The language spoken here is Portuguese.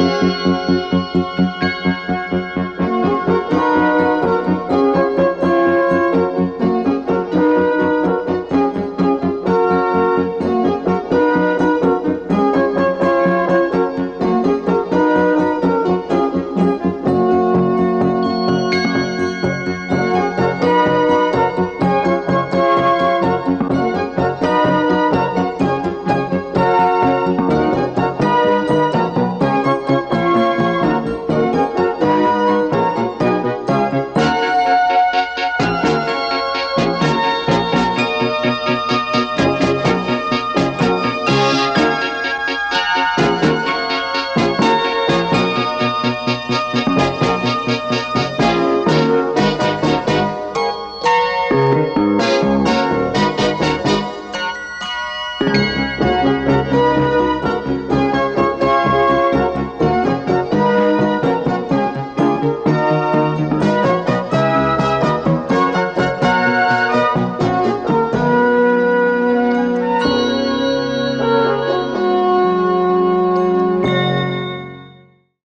Música